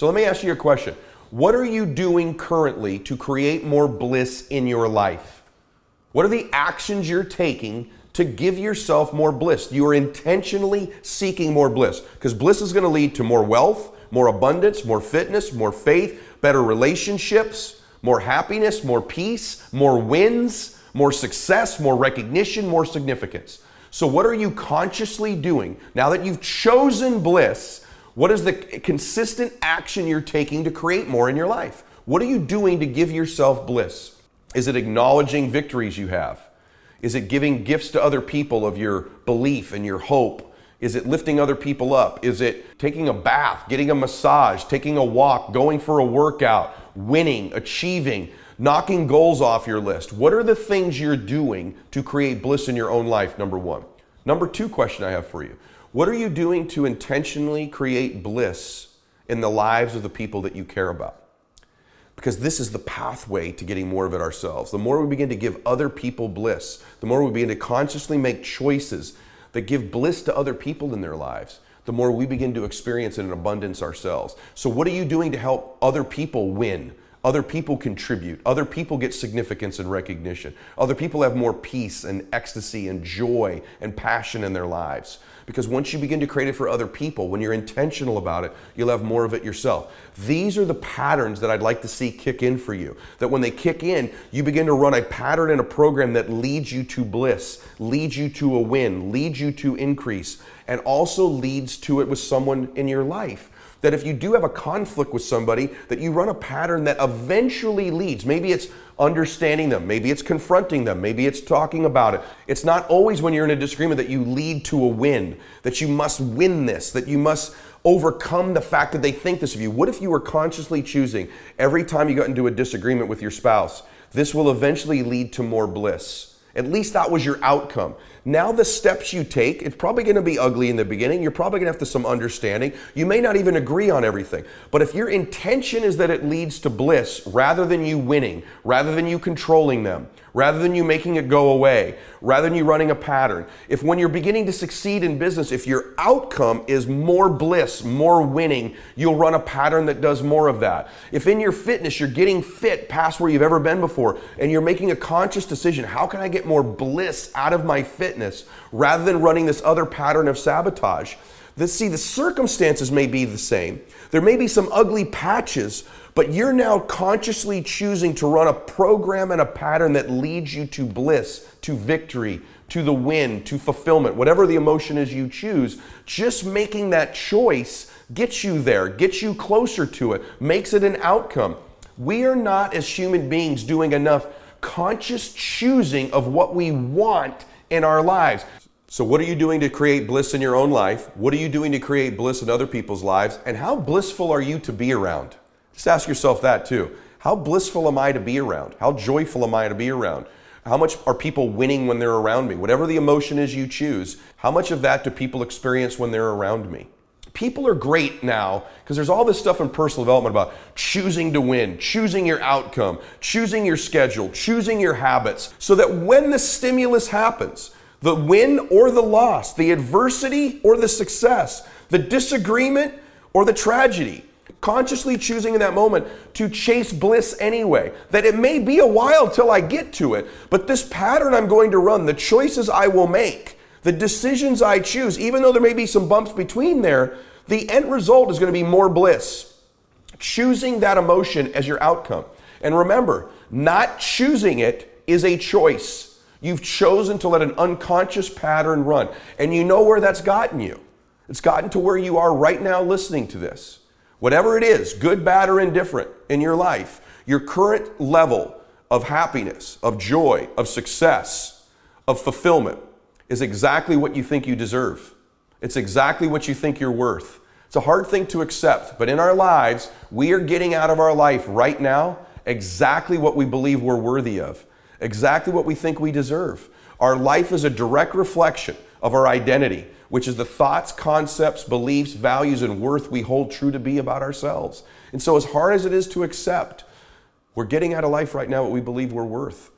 So let me ask you a question. What are you doing currently to create more bliss in your life? What are the actions you're taking to give yourself more bliss? You are intentionally seeking more bliss because bliss is going to lead to more wealth, more abundance, more fitness, more faith, better relationships, more happiness, more peace, more wins, more success, more recognition, more significance. So, what are you consciously doing now that you've chosen bliss? What is the consistent action you're taking to create more in your life? What are you doing to give yourself bliss? Is it acknowledging victories you have? Is it giving gifts to other people of your belief and your hope? Is it lifting other people up? Is it taking a bath, getting a massage, taking a walk, going for a workout, winning, achieving, knocking goals off your list? What are the things you're doing to create bliss in your own life? Number one. Number two question I have for you What are you doing to intentionally create bliss in the lives of the people that you care about? Because this is the pathway to getting more of it ourselves. The more we begin to give other people bliss, the more we begin to consciously make choices that give bliss to other people in their lives, the more we begin to experience it in abundance ourselves. So, what are you doing to help other people win? Other people contribute. Other people get significance and recognition. Other people have more peace and ecstasy and joy and passion in their lives. Because once you begin to create it for other people, when you're intentional about it, you'll have more of it yourself. These are the patterns that I'd like to see kick in for you. That when they kick in, you begin to run a pattern and a program that leads you to bliss, leads you to a win, leads you to increase, and also leads to it with someone in your life that if you do have a conflict with somebody, that you run a pattern that eventually leads. Maybe it's understanding them, maybe it's confronting them, maybe it's talking about it. It's not always when you're in a disagreement that you lead to a win, that you must win this, that you must overcome the fact that they think this of you. What if you were consciously choosing every time you got into a disagreement with your spouse, this will eventually lead to more bliss? At least that was your outcome. Now, the steps you take, it's probably going to be ugly in the beginning. You're probably going to have to some understanding. You may not even agree on everything. But if your intention is that it leads to bliss rather than you winning, rather than you controlling them, rather than you making it go away, rather than you running a pattern. If when you're beginning to succeed in business, if your outcome is more bliss, more winning, you'll run a pattern that does more of that. If in your fitness you're getting fit past where you've ever been before and you're making a conscious decision, how can I get more bliss out of my fitness rather than running this other pattern of sabotage? This, see, the circumstances may be the same. There may be some ugly patches, but you're now consciously choosing to run a program and a pattern that leads you to bliss, to victory, to the win, to fulfillment, whatever the emotion is you choose. Just making that choice gets you there, gets you closer to it, makes it an outcome. We are not, as human beings, doing enough conscious choosing of what we want in our lives. So, what are you doing to create bliss in your own life? What are you doing to create bliss in other people's lives? And how blissful are you to be around? Just ask yourself that too. How blissful am I to be around? How joyful am I to be around? How much are people winning when they're around me? Whatever the emotion is you choose, how much of that do people experience when they're around me? People are great now because there's all this stuff in personal development about choosing to win, choosing your outcome, choosing your schedule, choosing your habits, so that when the stimulus happens, the win or the loss, the adversity or the success, the disagreement or the tragedy, consciously choosing in that moment to chase bliss anyway. That it may be a while till I get to it, but this pattern I'm going to run, the choices I will make, the decisions I choose, even though there may be some bumps between there, the end result is going to be more bliss. Choosing that emotion as your outcome. And remember, not choosing it is a choice. You've chosen to let an unconscious pattern run. And you know where that's gotten you. It's gotten to where you are right now listening to this. Whatever it is, good, bad, or indifferent in your life, your current level of happiness, of joy, of success, of fulfillment is exactly what you think you deserve. It's exactly what you think you're worth. It's a hard thing to accept, but in our lives, we are getting out of our life right now exactly what we believe we're worthy of, exactly what we think we deserve. Our life is a direct reflection of our identity which is the thoughts, concepts, beliefs, values, and worth we hold true to be about ourselves. And so, as hard as it is to accept, we're getting out of life right now what we believe we're worth.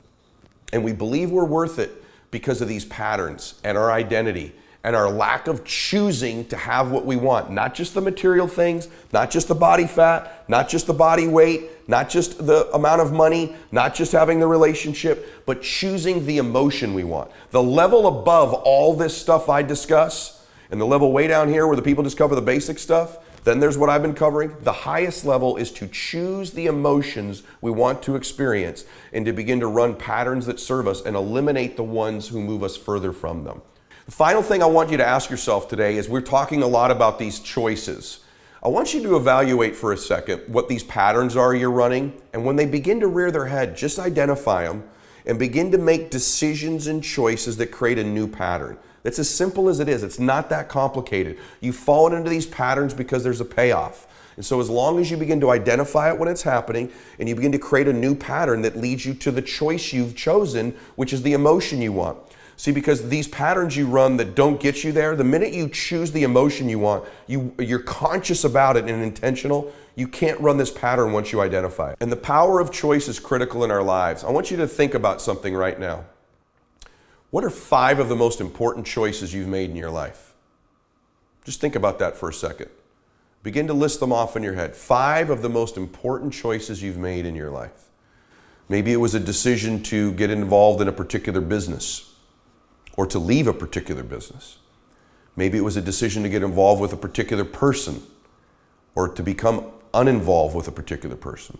And we believe we're worth it because of these patterns and our identity and our lack of choosing to have what we want. Not just the material things, not just the body fat, not just the body weight, not just the amount of money, not just having the relationship, but choosing the emotion we want. The level above all this stuff I discuss, and the level way down here where the people just cover the basic stuff, then there's what I've been covering. The highest level is to choose the emotions we want to experience and to begin to run patterns that serve us and eliminate the ones who move us further from them. The final thing I want you to ask yourself today is we're talking a lot about these choices. I want you to evaluate for a second what these patterns are you're running, and when they begin to rear their head, just identify them and begin to make decisions and choices that create a new pattern. It's as simple as it is. It's not that complicated. You've fallen into these patterns because there's a payoff. And so, as long as you begin to identify it when it's happening and you begin to create a new pattern that leads you to the choice you've chosen, which is the emotion you want, See, because these patterns you run that don't get you there, the minute you choose the emotion you want, you, you're conscious about it and intentional, you can't run this pattern once you identify it. And the power of choice is critical in our lives. I want you to think about something right now. What are five of the most important choices you've made in your life? Just think about that for a second. Begin to list them off in your head. Five of the most important choices you've made in your life. Maybe it was a decision to get involved in a particular business or to leave a particular business. Maybe it was a decision to get involved with a particular person or to become uninvolved with a particular person.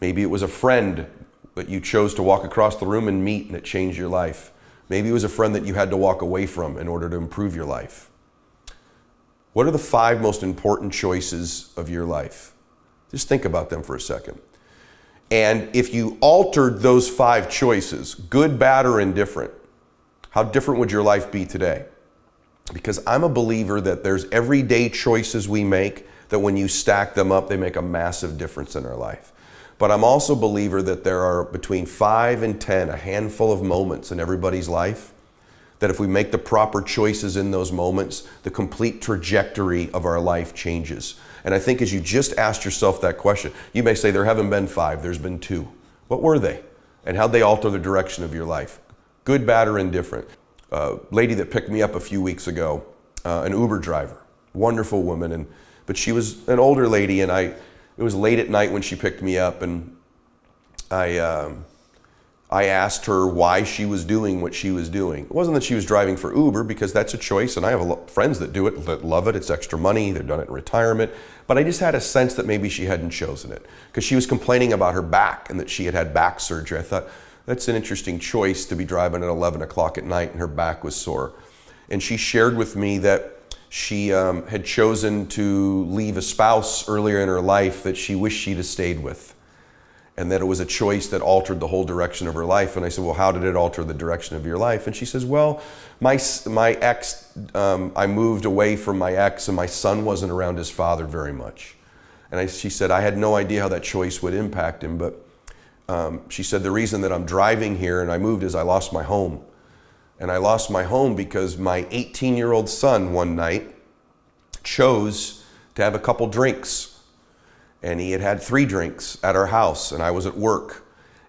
Maybe it was a friend that you chose to walk across the room and meet and it changed your life. Maybe it was a friend that you had to walk away from in order to improve your life. What are the five most important choices of your life? Just think about them for a second. And if you altered those five choices, good, bad, or indifferent, how different would your life be today? Because I'm a believer that there's everyday choices we make that when you stack them up, they make a massive difference in our life. But I'm also a believer that there are between five and 10, a handful of moments in everybody's life, that if we make the proper choices in those moments, the complete trajectory of our life changes. And I think as you just asked yourself that question, you may say, There haven't been five, there's been two. What were they? And how'd they alter the direction of your life? good, bad, or indifferent. A lady that picked me up a few weeks ago, uh, an Uber driver, wonderful woman, and but she was an older lady, and I. It was late at night when she picked me up, and I. Um, I asked her why she was doing what she was doing. It wasn't that she was driving for Uber because that's a choice, and I have friends that do it that love it. It's extra money. They've done it in retirement. But I just had a sense that maybe she hadn't chosen it because she was complaining about her back and that she had had back surgery. I thought, that's an interesting choice to be driving at 11 o'clock at night and her back was sore. And she shared with me that she um, had chosen to leave a spouse earlier in her life that she wished she'd have stayed with. And that it was a choice that altered the whole direction of her life. And I said, Well, how did it alter the direction of your life? And she says, Well, my, my ex, um, I moved away from my ex, and my son wasn't around his father very much. And I, she said, I had no idea how that choice would impact him, but um, she said, The reason that I'm driving here and I moved is I lost my home. And I lost my home because my 18 year old son one night chose to have a couple drinks. And he had had three drinks at our house, and I was at work.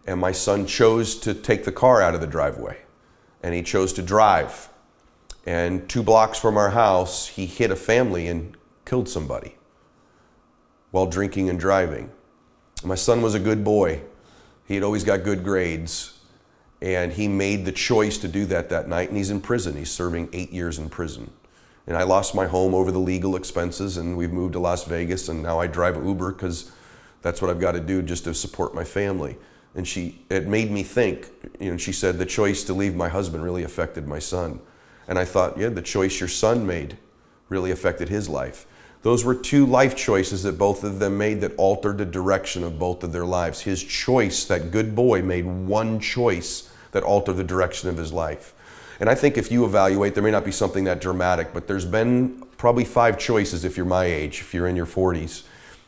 And my son chose to take the car out of the driveway. And he chose to drive. And two blocks from our house, he hit a family and killed somebody while drinking and driving. My son was a good boy. He had always got good grades, and he made the choice to do that that night, and he's in prison. He's serving eight years in prison. And I lost my home over the legal expenses, and we've moved to Las Vegas, and now I drive Uber because that's what I've got to do just to support my family. And she, it made me think, you know, she said, the choice to leave my husband really affected my son. And I thought, yeah, the choice your son made really affected his life. Those were two life choices that both of them made that altered the direction of both of their lives. His choice, that good boy, made one choice that altered the direction of his life. And I think if you evaluate, there may not be something that dramatic, but there's been probably five choices if you're my age, if you're in your 40s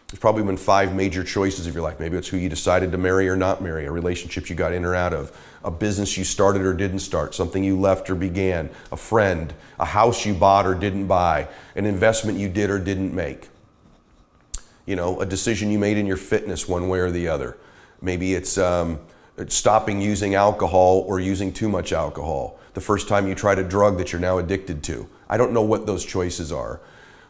there's probably been five major choices of your life. Maybe it's who you decided to marry or not marry, a relationship you got in or out of, a business you started or didn't start, something you left or began, a friend, a house you bought or didn't buy, an investment you did or didn't make. You know, a decision you made in your fitness one way or the other. Maybe it's, um, it's stopping using alcohol or using too much alcohol the first time you tried a drug that you're now addicted to. I don't know what those choices are.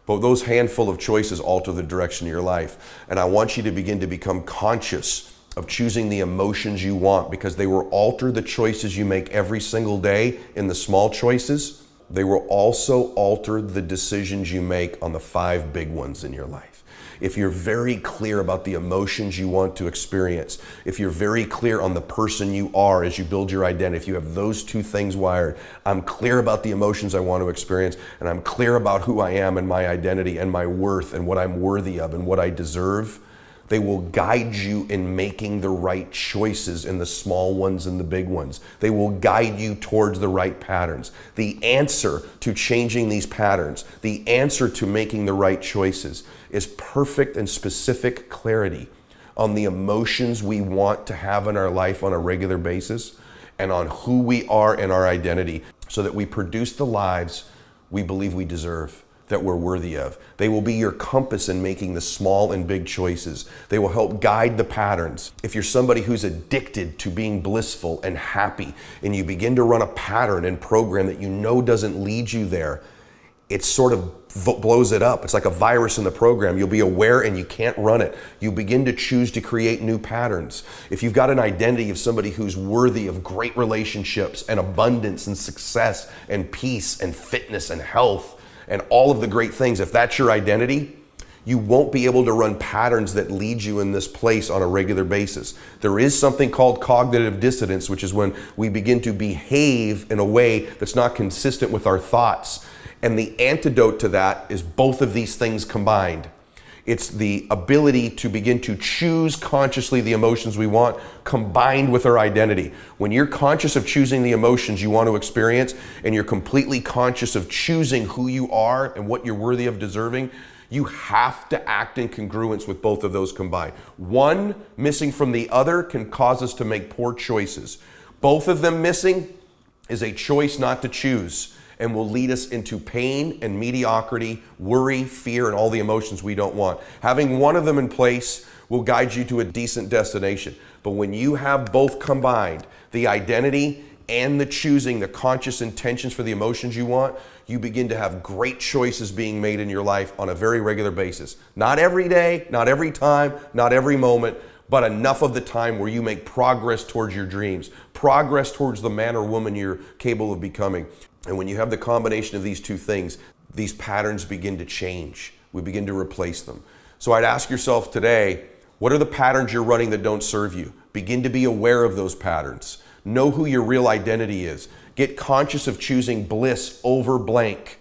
But those handful of choices alter the direction of your life. And I want you to begin to become conscious of choosing the emotions you want because they will alter the choices you make every single day in the small choices. They will also alter the decisions you make on the five big ones in your life if you're very clear about the emotions you want to experience, if you're very clear on the person you are as you build your identity, if you have those two things wired, I'm clear about the emotions I want to experience, and I'm clear about who I am and my identity and my worth and what I'm worthy of and what I deserve they will guide you in making the right choices in the small ones and the big ones. They will guide you towards the right patterns. The answer to changing these patterns, the answer to making the right choices, is perfect and specific clarity on the emotions we want to have in our life on a regular basis and on who we are and our identity so that we produce the lives we believe we deserve that we're worthy of. They will be your compass in making the small and big choices. They will help guide the patterns. If you're somebody who's addicted to being blissful and happy, and you begin to run a pattern and program that you know doesn't lead you there, it sort of blows it up. It's like a virus in the program. You'll be aware and you can't run it. You begin to choose to create new patterns. If you've got an identity of somebody who's worthy of great relationships and abundance and success and peace and fitness and health, and all of the great things, if that's your identity, you won't be able to run patterns that lead you in this place on a regular basis. There is something called cognitive dissonance, which is when we begin to behave in a way that's not consistent with our thoughts. And the antidote to that is both of these things combined. It's the ability to begin to choose consciously the emotions we want combined with our identity. When you're conscious of choosing the emotions you want to experience and you're completely conscious of choosing who you are and what you're worthy of deserving, you have to act in congruence with both of those combined. One missing from the other can cause us to make poor choices. Both of them missing is a choice not to choose and will lead us into pain and mediocrity, worry, fear, and all the emotions we don't want. Having one of them in place will guide you to a decent destination. But when you have both combined, the identity and the choosing, the conscious intentions for the emotions you want, you begin to have great choices being made in your life on a very regular basis. Not every day, not every time, not every moment, but enough of the time where you make progress towards your dreams, progress towards the man or woman you're capable of becoming. And when you have the combination of these two things, these patterns begin to change. We begin to replace them. So I'd ask yourself today, what are the patterns you're running that don't serve you? Begin to be aware of those patterns. Know who your real identity is. Get conscious of choosing bliss over blank.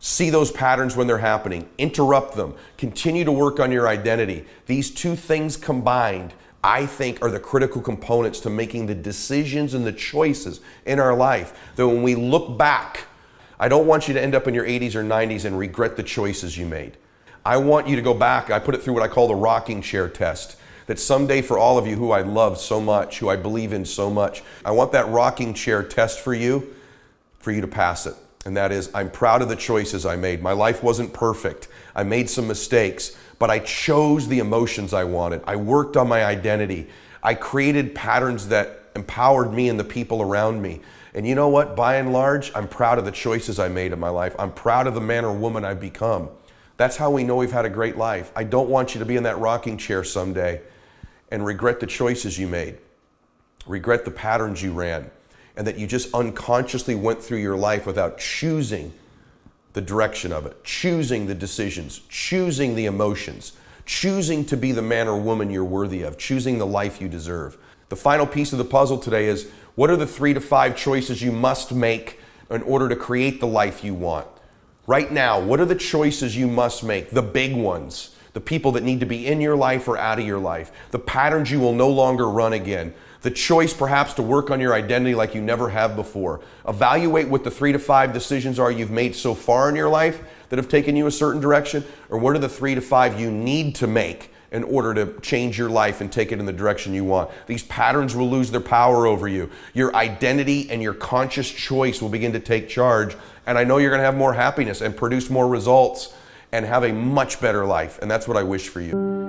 See those patterns when they're happening. Interrupt them. Continue to work on your identity. These two things combined I think are the critical components to making the decisions and the choices in our life. That when we look back, I don't want you to end up in your 80s or 90s and regret the choices you made. I want you to go back. I put it through what I call the rocking chair test. That someday, for all of you who I love so much, who I believe in so much, I want that rocking chair test for you, for you to pass it. And that is, I'm proud of the choices I made. My life wasn't perfect. I made some mistakes, but I chose the emotions I wanted. I worked on my identity. I created patterns that empowered me and the people around me. And you know what? By and large, I'm proud of the choices I made in my life. I'm proud of the man or woman I've become. That's how we know we've had a great life. I don't want you to be in that rocking chair someday and regret the choices you made, regret the patterns you ran, and that you just unconsciously went through your life without choosing the direction of it, choosing the decisions, choosing the emotions, choosing to be the man or woman you're worthy of, choosing the life you deserve. The final piece of the puzzle today is what are the three to five choices you must make in order to create the life you want? Right now, what are the choices you must make? The big ones, the people that need to be in your life or out of your life, the patterns you will no longer run again, the choice perhaps to work on your identity like you never have before. Evaluate what the three to five decisions are you've made so far in your life that have taken you a certain direction, or what are the three to five you need to make in order to change your life and take it in the direction you want. These patterns will lose their power over you. Your identity and your conscious choice will begin to take charge. And I know you're going to have more happiness and produce more results and have a much better life. And that's what I wish for you.